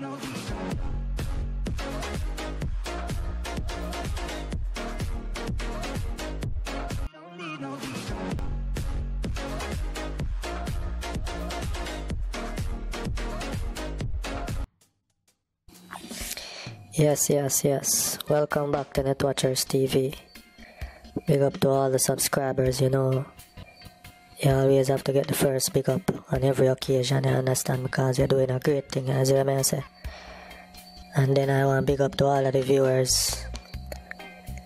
Yes, yes, yes. Welcome back to Netwatchers TV. Big up to all the subscribers, you know. You always have to get the first big up on every occasion, I understand, because you're doing a great thing, as you may say. And then I want big up to all of the viewers.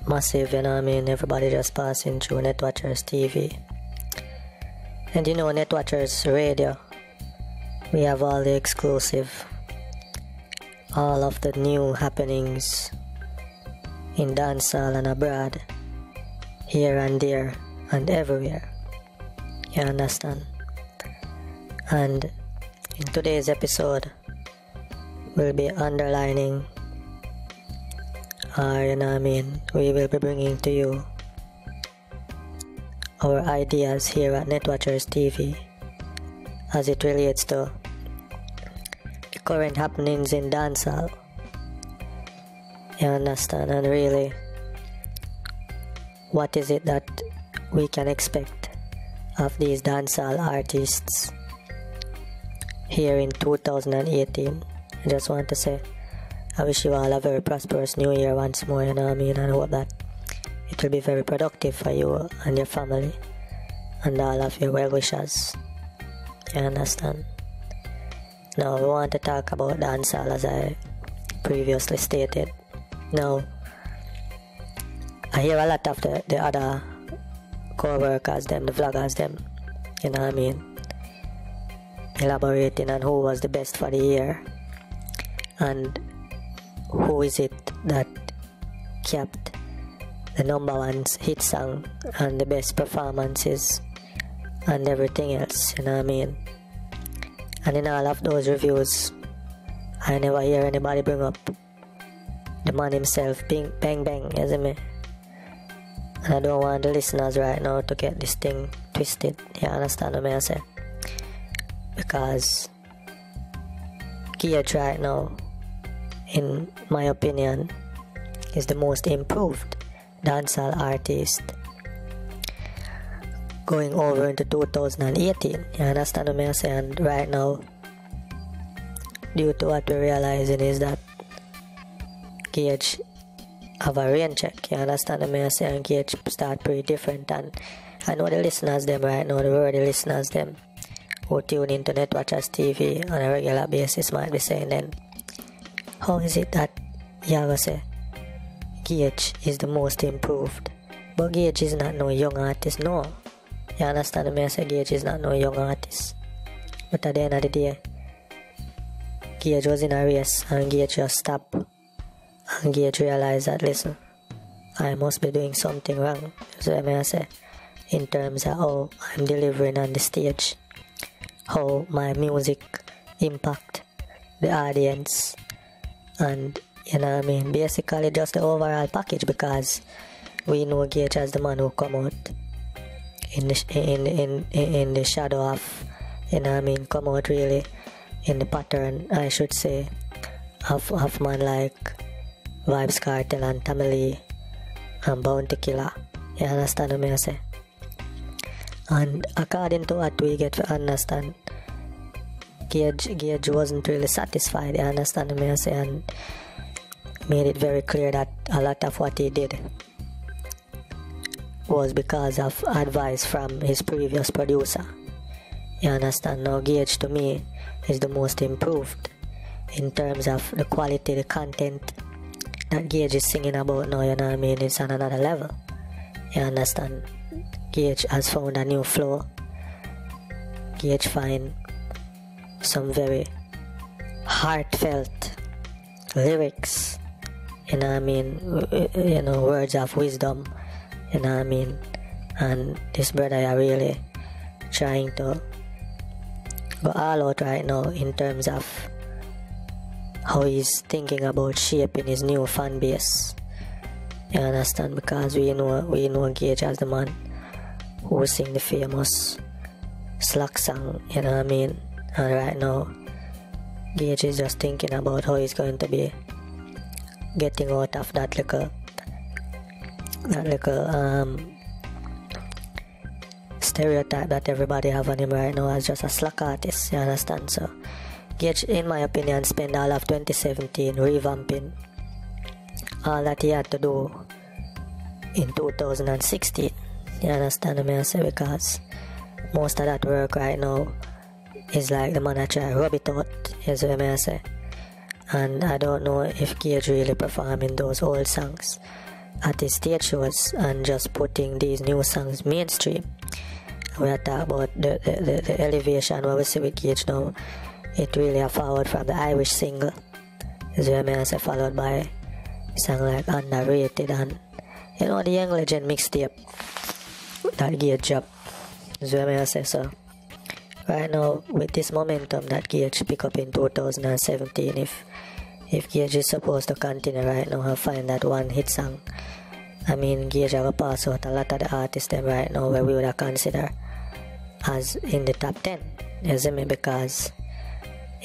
Massive, you know I mean? Everybody just passing through Netwatchers TV. And you know, Netwatchers Radio, we have all the exclusive all of the new happenings in dancehall and abroad, here and there and everywhere. You understand? And in today's episode, we'll be underlining, or you know I mean, we will be bringing to you our ideas here at Netwatchers TV as it relates to the current happenings in dancehall. You understand? And really, what is it that we can expect of these dancehall artists here in 2018? I just want to say, I wish you all a very prosperous new year once more, you know what I mean? And hope that it will be very productive for you and your family and all of your well wishers. You understand? Now we want to talk about dancehall as I previously stated. Now I hear a lot of the, the other co-workers them, the vloggers them, you know what I mean, elaborating on who was the best for the year and who is it that kept the number one hit song and the best performances and everything else, you know what I mean? And in all of those reviews, I never hear anybody bring up the man himself, bing, bang bang, you see me? And I don't want the listeners right now to get this thing twisted. You understand what I say? Because Gage right now, in my opinion, is the most improved dancehall artist going over into 2018. You understand what I'm saying? Right now, due to what we're realizing is that Gage a rain check. You understand what I'm saying? Gage start pretty different and I know the listeners them right now, the worthy listeners them who tune into Netwatchers TV on a regular basis might be saying then how is it that Yago say Gage is the most improved? But Gage is not no young artist, no. You understand me? I say Gage is not no young artist. But at the end of the day, Gage was in a race and Gage just stopped. Gage realized that, listen, I must be doing something wrong. So I may say, in terms of how I'm delivering on the stage, how my music impact the audience, and you know what I mean. Basically, just the overall package because we know Gage as the man who come out in the in in in the shadow of you know I mean come out really in the pattern I should say of of man like Vybz Kartel and and Bounty Killer you understand what I say and according to what we get to understand Gage, Gage wasn't really satisfied you understand I say and made it very clear that a lot of what he did was because of advice from his previous producer. You understand? Now, Gage to me is the most improved in terms of the quality, the content that Gage is singing about now, you know what I mean? It's on another level. You understand? Gage has found a new flow. Gage find some very heartfelt lyrics. You know what I mean? You know, words of wisdom you know what I mean? And this brother are really trying to go all out right now in terms of how he's thinking about shaping his new fan base. You understand? Because we know we know Gage as the man who sing the famous slack song, you know what I mean? And right now Gage is just thinking about how he's going to be getting out of that little that little um, stereotype that everybody have on him right now as just a slack artist, you understand? So Gage in my opinion spent all of 2017 revamping all that he had to do in 2016. You understand me I say because most of that work right now is like the man I try rub it out, is what I say. And I don't know if Gage really performing those old songs at his stage shows and just putting these new songs mainstream. We are talking about the, the, the, the elevation what we see with Gage now. It really a forward from the I Wish single. I say followed by song like underrated and you know the young legend mixtape that Gage what I say so. Right now with this momentum that Gage pick up in 2017 if if Gage is supposed to continue right now and find that one hit song. I mean Gage have a pass out a lot of the artists them right now where we would have consider as in the top 10 you see me because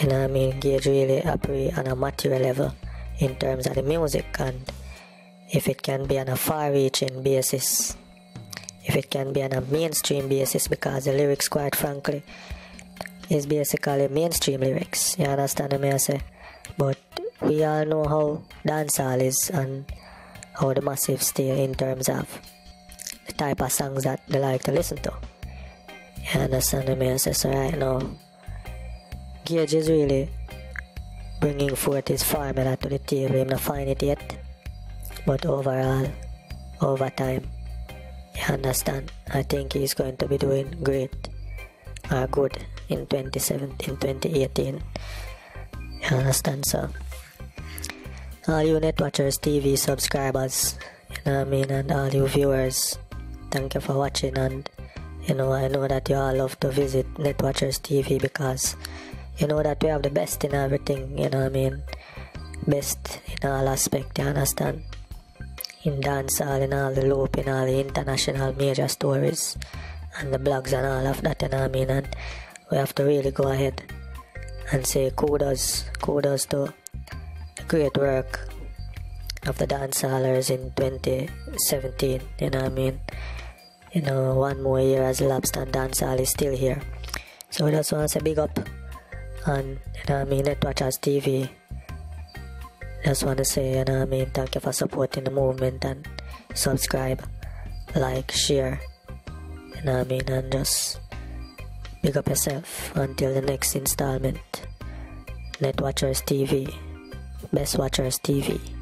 know I mean Gage really operate on a material level in terms of the music and if it can be on a far reaching basis if it can be on a mainstream basis because the lyrics quite frankly is basically mainstream lyrics you understand what I say but we all know how dancehall is and how the massive stay in terms of the type of songs that they like to listen to. You understand what I say? So right now, Gage is really bringing forth his formula to the table. I'm not find it yet, but overall, over time, you understand? I think he's going to be doing great or good in 2017, 2018. You understand? So all you Netwatchers TV subscribers, you know what I mean, and all you viewers, thank you for watching. And you know, I know that you all love to visit Netwatchers TV because you know that we have the best in everything, you know what I mean, best in all aspect, you understand? In dancehall, in all the loop, in all the international major stories, and the blogs and all of that, you know what I mean, and we have to really go ahead and say kudos, kudos to the great work of the dancehallers in 2017 you know what I mean? You know one more year as Lobster dancehall is still here. So we just want to say big up and uh, you know what I mean Netwatchers TV just want to say know I mean thank you for supporting the movement and subscribe like share. Know I mean? And just big up yourself until the next installment. Netwatchers TV Best Watchers TV.